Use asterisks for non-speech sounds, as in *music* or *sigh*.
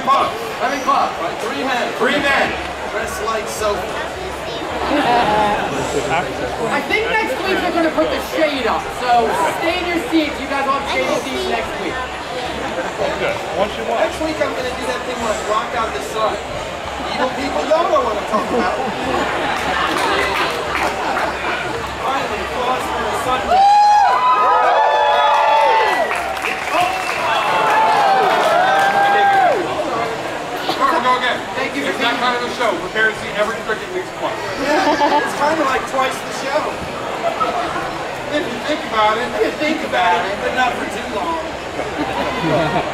Having club. Having club. Right, three men. Three men. Dress like Sophie. I think next week they're going to put the shade up, so stay in your seats. You guys will have shady seats next week. Good. Once you watch. Next week I'm going to do that thing where I block out the sun. Evil people don't know what I'm talking about. Go again. Thank you for It's that kind of a show. Prepare to see every cricket league's club. *laughs* It's kind of like twice the show. If you think about it, If You think about it, but not for too long. *laughs*